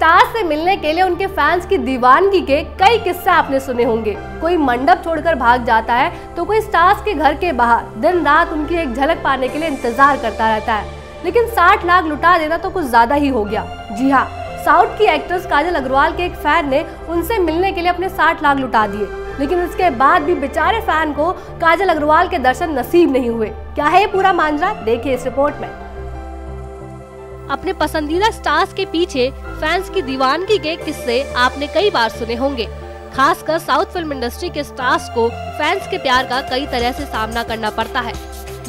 Star से मिलने के लिए उनके फैंस की दीवानगी के कई किस्से आपने सुने होंगे। कोई मंडप छोड़कर भाग जाता है तो कोई स्टार्स के घर के बाहर दिन रात उनकी एक झलक पाने के लिए इंतज़ार करता रहता है। लेकिन 60 लाख लुटा देना तो कुछ ज़्यादा ही हो गया। जी हाँ साउथ की एक्ट्रेस काजल अग्रवाल के एक फ़ैन ने उनसे मिलने के लिए अपने 60 लाख लुटा दिए। लेकिन उसके बाद भी बेचारे फ़ैन को काजल अग्रवाल के दर्शन नसीब नहीं हुए। क्या है ये पूरा मांझा देखिए इस रिपोर्ट में। अपने पसंदीदा स्टार्स के पीछे फैंस की दीवानगी के किस्से आपने कई बार सुने होंगे। खासकर साउथ फ़िल्म इंडस्ट्री के स्टार्स को फैंस के प्यार का कई तरह से सामना करना पड़ता है।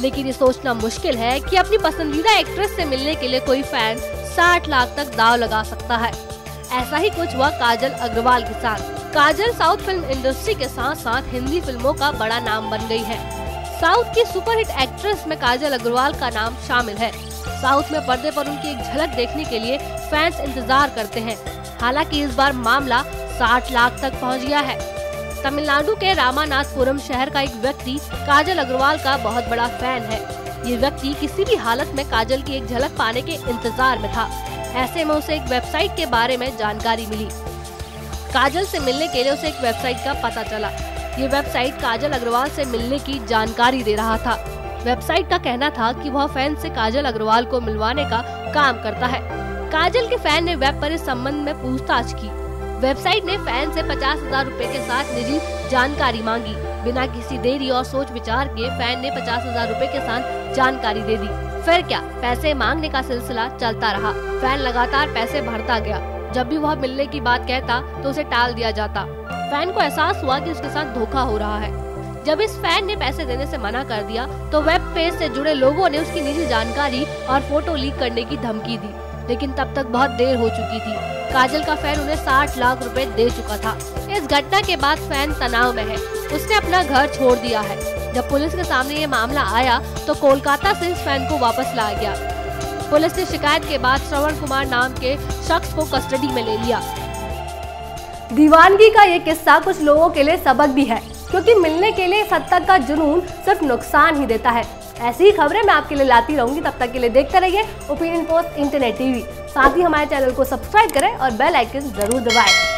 लेकिन ये सोचना मुश्किल है कि अपनी पसंदीदा एक्ट्रेस से मिलने के लिए कोई फ़ैन 60 लाख तक दाव लगा सकता है। ऐसा ही कुछ हुआ काजल अग्रवाल के साथ। काजल साउथ फ़िल्म इंडस्ट्री के साथ साथ हिंदी फ़िल्मों का बड़ा नाम बन गई है। साउथ की सुपरहिट एक्ट्रेस में काजल अग्रवाल का नाम शामिल है। साउथ में पर्दे पर उनकी एक झलक देखने के लिए फैंस इंतज़ार करते हैं। हालाँकि इस बार मामला 60 लाख तक पहुँच गया है। तमिलनाडु के रामानाथपुरम शहर का एक व्यक्ति काजल अग्रवाल का बहुत बड़ा फ़ैन है। ये व्यक्ति किसी भी हालत में काजल की एक झलक पाने के इंतज़ार में था। ऐसे में उसे एक वेबसाइट के बारे में जानकारी मिली। काजल से मिलने के लिए उसे एक वेबसाइट का पता चला। ये वेबसाइट काजल अग्रवाल से मिलने की जानकारी दे रहा था। वेबसाइट का कहना था कि वह फ़ैन से काजल अग्रवाल को मिलवाने का काम करता है। काजल के फ़ैन ने वेब पर इस संबंध में पूछताछ की। वेबसाइट ने फ़ैन से पचास हज़ार रूपए के साथ निजी जानकारी मांगी। बिना किसी देरी और सोच विचार के फ़ैन ने पचास हज़ार रूपए के साथ जानकारी दे दी। फिर क्या? पैसे मांगने का सिलसिला चलता रहा। फ़ैन लगातार पैसे भरता गया। जब भी वह मिलने की बात कहता तो उसे टाल दिया जाता। फ़ैन को एहसास हुआ कि उसके साथ धोखा हो रहा है। जब इस फ़ैन ने पैसे देने से मना कर दिया तो वेब पेज से जुड़े लोगों ने उसकी निजी जानकारी और फ़ोटो लीक करने की धमकी दी। लेकिन तब तक बहुत देर हो चुकी थी। काजल का फ़ैन उन्हें 60 लाख रुपए दे चुका था। इस घटना के बाद फ़ैन तनाव में है। उसने अपना घर छोड़ दिया है। जब पुलिस के सामने ये मामला आया तो कोलकाता से इस फ़ैन को वापस लाया गया। पुलिस ने शिकायत के बाद श्रवण कुमार नाम के शख्स को कस्टडी में ले लिया। दीवानगी का ये किस्सा कुछ लोगों के लिए सबक भी है। क्योंकि मिलने के लिए इस तक का जुनून सिर्फ़ नुकसान ही देता है। ऐसी ही खबरें मैं आपके लिए लाती रहूँगी, तब तक के लिए देखते रहिए ओपिनियन पोस्ट इंटरनेट टीवी। साथ ही हमारे चैनल को सब्सक्राइब करें और बेल आइकन ज़रूर दबाएँ।